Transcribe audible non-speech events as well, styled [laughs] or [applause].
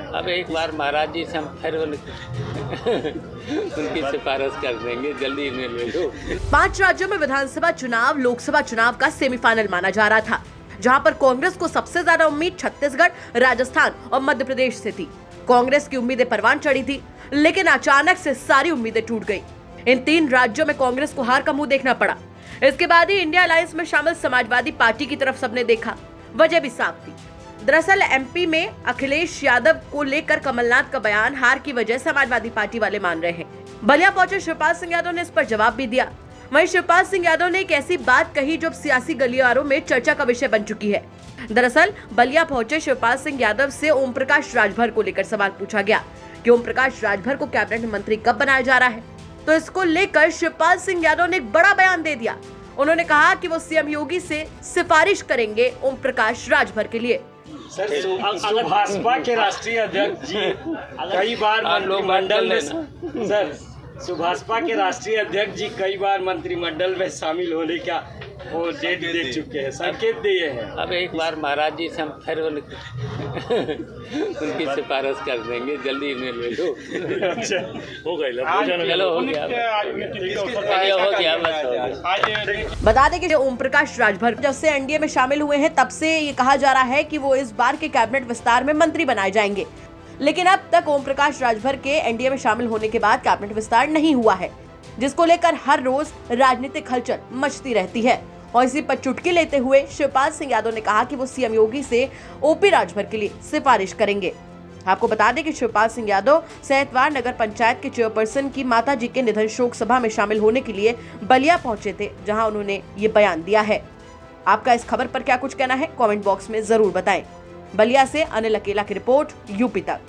अब एक बार महाराज जी से हम फिर उन- [laughs] उनकी सिफारिश कर देंगे, जल्दी में ले लो। पाँच राज्यों में विधानसभा चुनाव, लोकसभा चुनाव का सेमीफाइनल माना जा रहा था, जहाँ पर कांग्रेस को सबसे ज़्यादा उम्मीद छत्तीसगढ़, राजस्थान और मध्य प्रदेश से थी। कांग्रेस की उम्मीदें परवान चढ़ी थी, लेकिन अचानक से सारी उम्मीदें टूट गई। इन तीन राज्यों में कांग्रेस को हार का मुँह देखना पड़ा। इसके बाद ही इंडिया अलायंस में शामिल समाजवादी पार्टी की तरफ़ सबने देखा, वजह भी साफ़ थी। दरअसल एमपी में अखिलेश यादव को लेकर कमलनाथ का बयान हार की वजह समाजवादी पार्टी वाले मान रहे हैं। बलिया पहुँचे शिवपाल सिंह यादव ने इस पर जवाब भी दिया। वहीं शिवपाल सिंह यादव ने एक ऐसी बात कही जो सियासी गलियारों में चर्चा का विषय बन चुकी है। दरअसल, बलिया पहुँचे शिवपाल सिंह यादव से ओम प्रकाश राजभर को लेकर सवाल पूछा गया कि ओम प्रकाश राजभर को कैबिनेट मंत्री कब बनाया जा रहा है। तो इसको लेकर शिवपाल सिंह यादव ने एक बड़ा बयान दे दिया। उन्होंने कहा कि वो सीएम योगी से सिफारिश करेंगे ओम प्रकाश राजभर के लिए। सर भाजपा के राष्ट्रीय अध्यक्ष जी [laughs] कई बार मंत्रिमंडल में मंत्रिमंडल सर सुभाषपा के राष्ट्रीय अध्यक्ष जी कई बार मंत्रिमंडल में शामिल होने का वो डेट दे चुके हैं संकेत दिए हैं। अब एक बार महाराज जी से हम फिर उनकी सिफारिश कर देंगे जल्दी में ले लो। अच्छा हो गई चलो हो गया। हो गया बस बता दें कि ओम प्रकाश राजभर जब से एनडीए में शामिल हुए हैं तब से ये कहा जा रहा है कि वो इस बार के कैबिनेट विस्तार में मंत्री बनाए जाएँगे। लेकिन अब तक ओम प्रकाश राजभर के एनडीए में शामिल होने के बाद कैबिनेट विस्तार नहीं हुआ है, जिसको लेकर हर रोज राजनीतिक हलचल मचती रहती है। और इसी पर चुटकी लेते हुए शिवपाल सिंह यादव ने कहा कि वो सीएम योगी से ओपी राजभर के लिए सिफारिश करेंगे। आपको बता दें कि शिवपाल सिंह यादव सहतवार नगर पंचायत के चेयरपर्सन की माता जी के निधन शोक सभा में शामिल होने के लिए बलिया पहुँचे थे, जहाँ उन्होंने ये बयान दिया है। आपका इस खबर पर क्या कुछ कहना है? कमेंट बॉक्स में ज़रूर बताएँ। बलिया से अनिल अकेला की रिपोर्ट यूपी तक।